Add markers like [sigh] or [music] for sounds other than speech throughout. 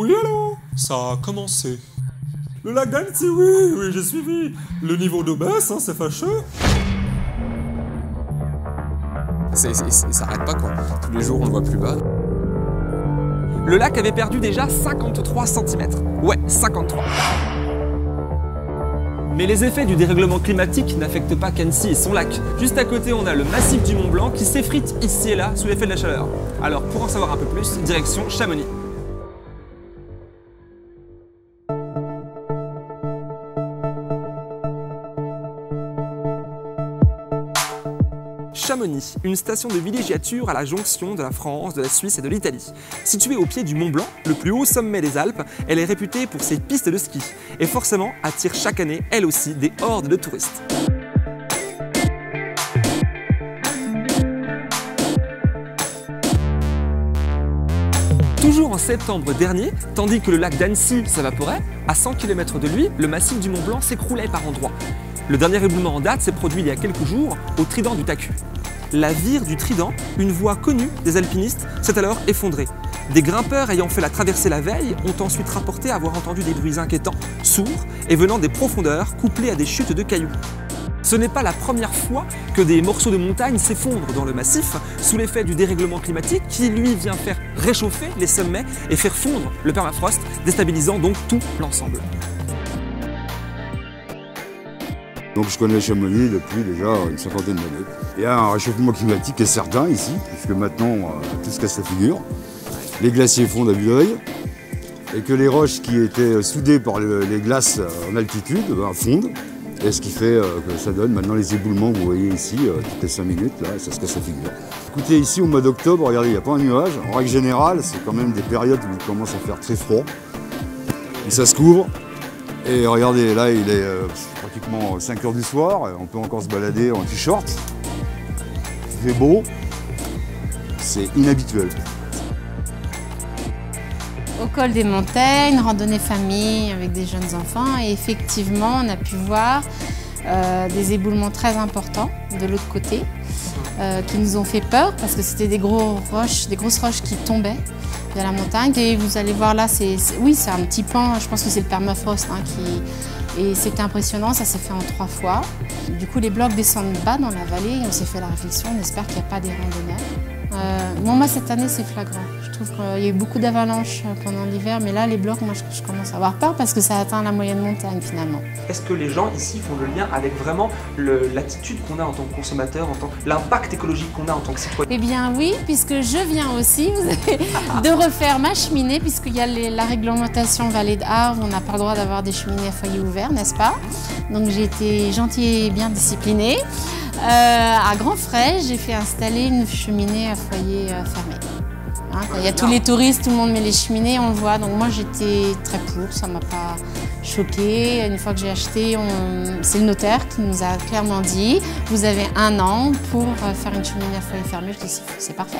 Oui, Ça a commencé. Le lac d'Annecy, oui, oui, j'ai suivi. Le niveau d'eau baisse, hein, c'est fâcheux. Ça arrête pas quoi. Tous les jours on le voit plus bas. Le lac avait perdu déjà 53 cm. Ouais, 53. Mais les effets du dérèglement climatique n'affectent pas qu'Annecy et son lac. Juste à côté, on a le massif du Mont Blanc qui s'effrite ici et là sous l'effet de la chaleur. Alors, pour en savoir un peu plus, direction Chamonix. Chamonix, une station de villégiature à la jonction de la France, de la Suisse et de l'Italie. Située au pied du Mont Blanc, le plus haut sommet des Alpes, elle est réputée pour ses pistes de ski et forcément attire chaque année, elle aussi, des hordes de touristes. Toujours en septembre dernier, tandis que le lac d'Annecy s'évaporait, à 100 km de lui, le massif du Mont Blanc s'écroulait par endroits. Le dernier éboulement en date s'est produit il y a quelques jours au Trident du Tacu. La vire du Trident, une voie connue des alpinistes, s'est alors effondrée. Des grimpeurs ayant fait la traversée la veille ont ensuite rapporté avoir entendu des bruits inquiétants, sourds et venant des profondeurs, couplés à des chutes de cailloux. Ce n'est pas la première fois que des morceaux de montagne s'effondrent dans le massif sous l'effet du dérèglement climatique qui lui vient faire réchauffer les sommets et faire fondre le permafrost, déstabilisant donc tout l'ensemble. Donc je connais Chamonix depuis déjà une cinquantaine d'années. Il y a un réchauffement climatique qui est certain ici, puisque maintenant euh, tout se casse la figure. Les glaciers fondent à vue d'œil, et que les roches qui étaient soudées par le- les glaces euh, en altitude ben, fondent. Et ce qui fait euh, que ça donne maintenant les éboulements que vous voyez ici, toutes les 5 minutes, là, ça se casse la figure. Écoutez, ici au mois d'octobre, regardez, il n'y a pas un nuage. En règle générale, c'est quand même des périodes où il commence à faire très froid. Et ça se couvre. Et regardez, là, il est pratiquement 5 heures du soir. On peut encore se balader en t-shirt. Fait beau. C'est inhabituel. Au col des montagnes, randonnée famille avec des jeunes enfants. Et effectivement, on a pu voir euh, des éboulements très importants de l'autre côté euh, qui nous ont fait peur parce que c'était des, gros roches, des grosses roches qui tombaient de la montagne. Et vous allez voir là, c'est, c'est- oui, c'est un petit pan, je pense que c'est le permafrost hein, qui... Et c'était impressionnant, ça s'est fait en trois fois. Du coup, les blocs descendent bas dans la vallée et on s'est fait la réflexion, on espère qu'il n'y a pas des randonneurs. Euh, bon, moi, cette année, c'est flagrant. Je trouve qu'il y a eu beaucoup d'avalanches euh, pendant l'hiver, mais là, les blocs, moi, je, je commence à avoir peur parce que ça atteint la moyenne montagne finalement. Est-ce que les gens ici font le lien avec vraiment l'attitude qu'on a en tant que consommateur, en tant l'impact écologique qu'on a en tant que citoyen? Eh bien oui, puisque je viens aussi vous avez- [laughs] de refaire ma cheminée, puisqu'il y a les- la réglementation Vallée de Havre, on n'a pas le droit d'avoir des cheminées à foyer ouvert, n'est-ce pas? Donc j'ai été gentille et bien disciplinée. Euh, à grands frais, j'ai fait installer une cheminée à foyer euh, fermé. Hein, quand il y a tous les touristes, tout le monde met les cheminées, on le voit. Donc moi j'étais très pour, ça m'a pas choquée. Une fois que j'ai acheté, on- c'est le notaire qui nous a clairement dit vous avez un an pour euh, faire une cheminée à foyer fermé. Je dis c'est parfait.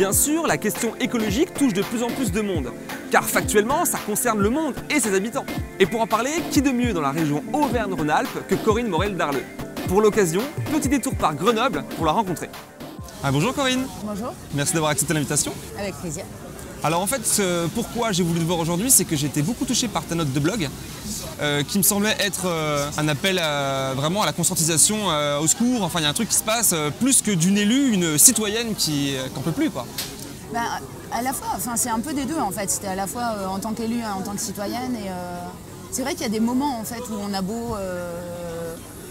Bien sûr, la question écologique touche de plus en plus de monde, car factuellement, ça concerne le monde et ses habitants. Et pour en parler, qui de mieux dans la région Auvergne-Rhône-Alpes que Corinne Morel-Darleux Pour l'occasion, petit détour par Grenoble pour la rencontrer. Ah, bonjour Corinne, Bonjour, merci d'avoir accepté l'invitation. avec plaisir. Alors en fait, ce- pourquoi j'ai voulu te voir aujourd'hui, c'est que j'ai été beaucoup touché par ta note de blog, euh, qui me semblait être euh, un appel à- vraiment à la conscientisation, euh, au secours. Enfin, il y a un truc qui se passe plus que d'une élue, une citoyenne qui qu'en peut plus, quoi. Ben, à la fois, enfin, c'est un peu des deux en fait. C'était à la fois en tant qu'élue, en tant que citoyenne. Et c'est vrai qu'il y a des moments en fait où on a beau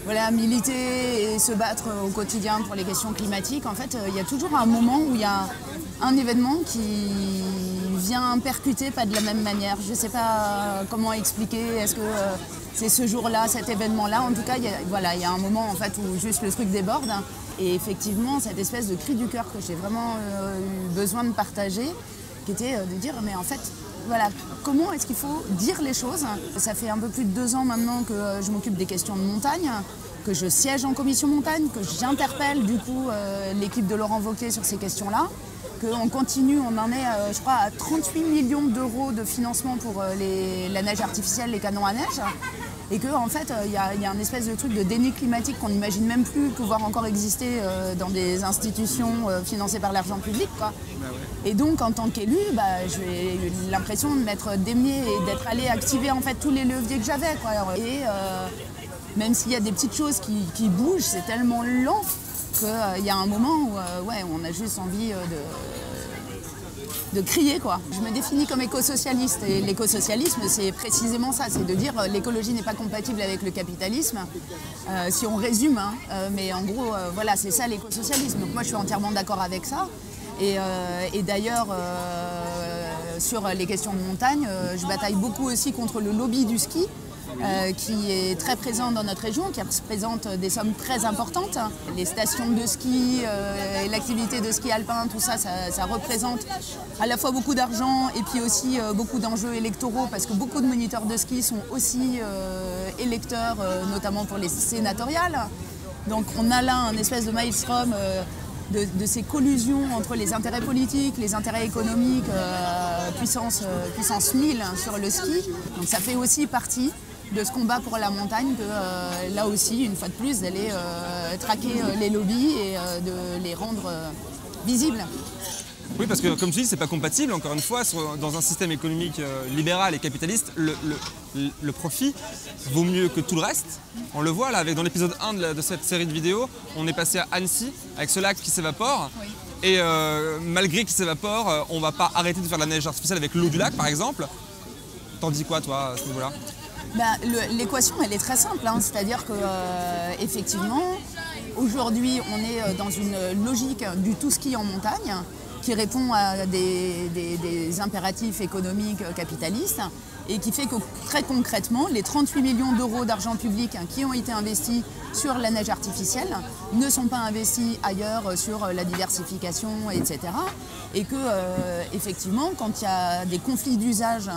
voilà, militer et se battre au quotidien pour les questions climatiques. En fait, il y a toujours un moment où il y a un événement qui vient percuter pas de la même manière. Je ne sais pas comment expliquer. Est-ce que euh, c'est ce jour-là, cet événement-là? En tout cas, il y, a, un moment en fait où juste le truc déborde. Et effectivement, cette espèce de cri du cœur que j'ai vraiment euh, eu besoin de partager, qui était euh, de dire, mais en fait, voilà, comment est-ce qu'il faut dire les choses? Ça fait un peu plus de deux ans maintenant que euh, je m'occupe des questions de montagne, que je siège en commission montagne, que j'interpelle du coup euh, l'équipe de Laurent Wauquiez sur ces questions-là, qu'on continue, on en est, euh, je crois, à 38 millions d'euros de financement pour euh, les- la neige artificielle, les canons à neige. Et que en fait, il y, a- il y a un espèce de truc de déni climatique qu'on n'imagine même plus pouvoir encore exister euh, dans des institutions euh, financées par l'argent public. Quoi. Et donc, en tant qu'élu, bah, j'ai eu l'impression de m'être démenée et d'être allée activer en fait tous les leviers que j'avais. quoi. Et euh, même s'il y a des petites choses qui, qui bougent, c'est tellement lent qu'il y a un moment où euh, ouais, on a juste envie euh, de, de crier. Quoi. Je me définis comme éco-socialiste et l'éco-socialisme, c'est précisément ça, c'est de dire euh, l'écologie n'est pas compatible avec le capitalisme, euh, si on résume. hein. Euh, mais en gros, euh, voilà, c'est ça l'éco-socialisme. Donc moi, je suis entièrement d'accord avec ça. Et, euh, d'ailleurs, euh, sur les questions de montagne, euh, je bataille beaucoup aussi contre le lobby du ski. Euh, qui est très présent dans notre région, qui représente des sommes très importantes. Les stations de ski, euh, l'activité de ski alpin, tout ça, ça, représente à la fois beaucoup d'argent et puis aussi euh, beaucoup d'enjeux électoraux parce que beaucoup de moniteurs de ski sont aussi électeurs, notamment pour les sénatoriales. Donc on a là un espèce de maelstrom de, ces collusions entre les intérêts politiques, les intérêts économiques, puissance, euh, puissance 1000 sur le ski. Donc ça fait aussi partie de ce combat pour la montagne que euh, là aussi, une fois de plus, d'aller euh, traquer euh, les lobbies et de les rendre visibles. Oui, parce que comme tu dis, c'est pas compatible. Encore une fois, sur- dans un système économique libéral et capitaliste, le, le- le profit vaut mieux que tout le reste. On le voit là, avec, dans l'épisode 1 de, la- de cette série de vidéos, on est passé à Annecy avec ce lac qui s'évapore. Et malgré qu'il s'évapore, on va pas arrêter de faire de la neige artificielle avec l'eau du lac, par exemple. T'en dis quoi, toi, à ce niveau-là? Le- L'équation, elle est très simple. hein. C'est-à-dire que, euh, aujourd'hui, on est euh, dans une logique du tout ski en montagne qui répond à des, impératifs économiques euh, capitalistes et qui fait que très concrètement, les 38 millions d'euros d'argent public hein, qui ont été investis sur la neige artificielle ne sont pas investis ailleurs euh, sur euh, la diversification, etc. Et que, effectivement, quand il y a des conflits d'usage,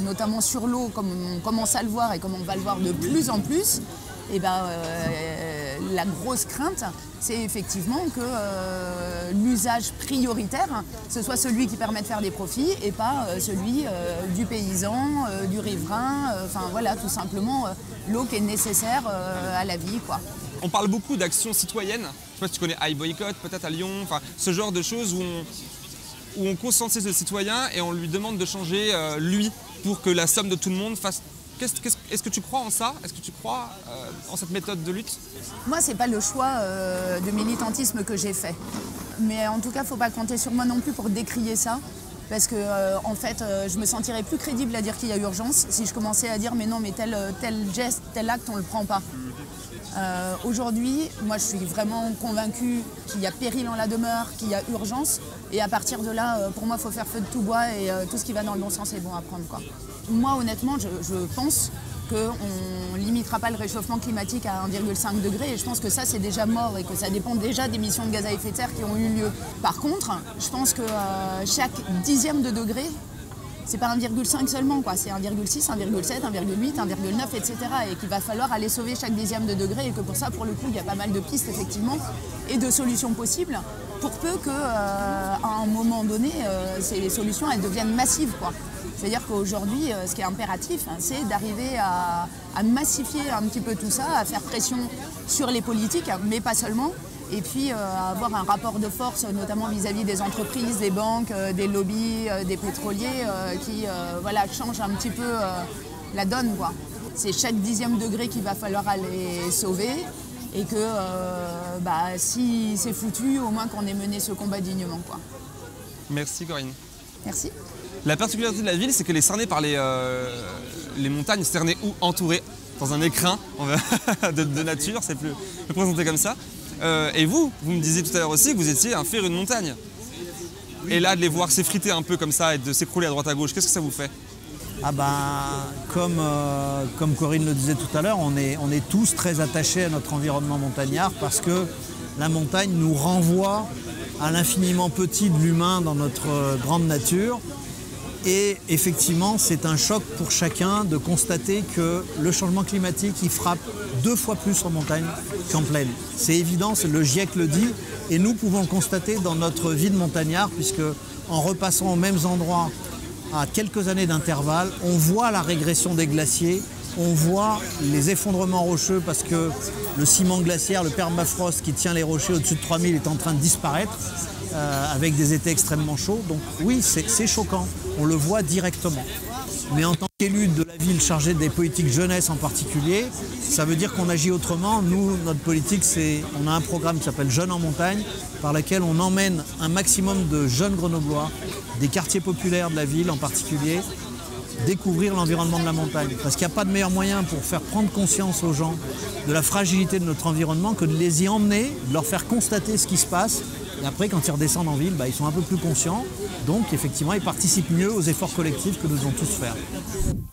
notamment sur l'eau, comme on commence à le voir et comme on va le voir de plus en plus, et ben, euh, la grosse crainte, c'est effectivement que euh, l'usage prioritaire, ce soit celui qui permet de faire des profits et pas euh, celui euh, du paysan, du riverain, enfin voilà, tout simplement l'eau qui est nécessaire à la vie. On parle beaucoup d'actions citoyennes. Je sais pas si tu connais iBoycott, peut-être à Lyon, enfin ce genre de choses où on, où on citoyen et on lui demande de changer lui pour que la somme de tout le monde fasse. Est-ce que tu crois en ça? Est-ce que tu crois euh, en cette méthode de lutte? Moi, c'est pas le choix euh, de militantisme que j'ai fait. Mais en tout cas, faut pas compter sur moi non plus pour décrier ça. Parce que, euh, en fait, je me sentirais plus crédible à dire qu'il y a urgence si je commençais à dire mais non, mais tel, tel geste, tel acte, on le prend pas. Euh, Aujourd'hui, moi, je suis vraiment convaincue qu'il y a péril en la demeure, qu'il y a urgence. Et à partir de là, euh, pour moi, il faut faire feu de tout bois et euh, tout ce qui va dans le bon sens est bon à prendre. Moi, honnêtement, je, pense qu'on ne limitera pas le réchauffement climatique à 1,5 degré. Et je pense que ça, c'est déjà mort et que ça dépend déjà d'émissions de gaz à effet de serre qui ont eu lieu. Par contre, je pense que chaque dixième de degré, c'est pas 1,5 seulement, quoi. C'est 1,6, 1,7, 1,8, 1,9, etc. Et qu'il va falloir aller sauver chaque dixième de degré et que pour ça, pour le coup, il y a pas mal de pistes, effectivement, et de solutions possibles, pour peu que, euh, un moment donné, euh, ces solutions, elles deviennent massives, quoi. C'est-à-dire qu'aujourd'hui, euh, ce qui est impératif, hein, c'est d'arriver à massifier un petit peu tout ça, à faire pression sur les politiques, mais pas seulement, et puis euh, avoir un rapport de force, notamment vis-à-vis des entreprises, des banques, euh, des lobbies, euh, des pétroliers, qui voilà, changent un petit peu la donne. C'est chaque dixième degré qu'il va falloir aller sauver, et que euh, bah, si c'est foutu, au moins qu'on ait mené ce combat dignement. Quoi. Merci Corinne. Merci. La particularité de la ville, c'est qu'elle est cernée par les, euh, les montagnes, cernées ou entourées dans un écrin [laughs] de, de nature, c'est plus, plus présenté comme ça. Euh, et vous, vous me disiez tout à l'heure aussi que vous étiez un féru de montagne. Et là, de les voir s'effriter un peu comme ça et de s'écrouler à droite à gauche, qu'est-ce que ça vous fait? Ah ben, comme, euh, comme Corinne le disait tout à l'heure, on est, on est tous très attachés à notre environnement montagnard parce que la montagne nous renvoie à l'infiniment petit de l'humain dans notre euh, grande nature. Et effectivement, c'est un choc pour chacun de constater que le changement climatique, frappe deux fois plus en montagne qu'en plaine. C'est évident, le GIEC le dit, et nous pouvons le constater dans notre vie de montagnard, puisque en repassant aux mêmes endroits à quelques années d'intervalle, on voit la régression des glaciers on voit les effondrements rocheux parce que le ciment glaciaire, le permafrost qui tient les rochers au-dessus de 3000 est en train de disparaître euh, avec des étés extrêmement chauds. Donc oui, c'est choquant, on le voit directement. Mais en tant qu'élu de la ville chargé des politiques jeunesse en particulier, ça veut dire qu'on agit autrement. Nous, notre politique, c'est on a un programme qui s'appelle Jeunes en montagne, par lequel on emmène un maximum de jeunes grenoblois, des quartiers populaires de la ville en particulier, découvrir l'environnement de la montagne. Parce qu'il n'y a pas de meilleur moyen pour faire prendre conscience aux gens de la fragilité de notre environnement que de les y emmener, de leur faire constater ce qui se passe. Et après, quand ils redescendent en ville, bah, ils sont un peu plus conscients. Donc, effectivement, ils participent mieux aux efforts collectifs que nous devons tous faire.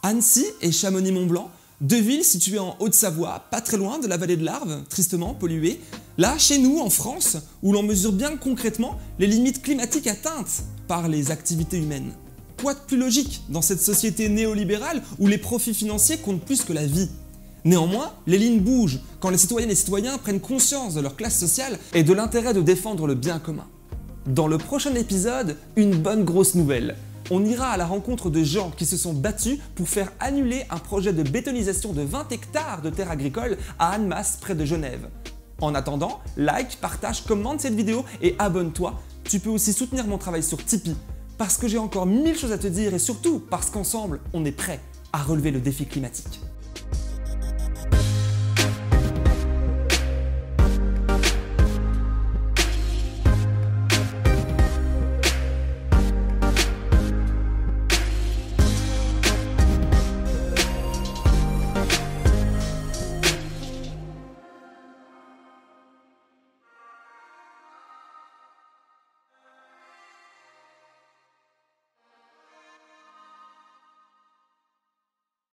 Annecy et Chamonix-Mont-Blanc, deux villes situées en Haute-Savoie, pas très loin de la vallée de l'Arve, tristement polluée. Là, chez nous, en France, où l'on mesure bien concrètement les limites climatiques atteintes par les activités humaines. Quoi de plus logique dans cette société néolibérale où les profits financiers comptent plus que la vie? Néanmoins, les lignes bougent quand les citoyennes et citoyens prennent conscience de leur classe sociale et de l'intérêt de défendre le bien commun. Dans le prochain épisode, une bonne grosse nouvelle. On ira à la rencontre de gens qui se sont battus pour faire annuler un projet de bétonisation de 20 hectares de terres agricoles à Annemasse près de Genève. En attendant, like, partage, commente cette vidéo et abonne-toi. Tu peux aussi soutenir mon travail sur Tipeee parce que j'ai encore mille choses à te dire et surtout parce qu'ensemble, on est prêt à relever le défi climatique.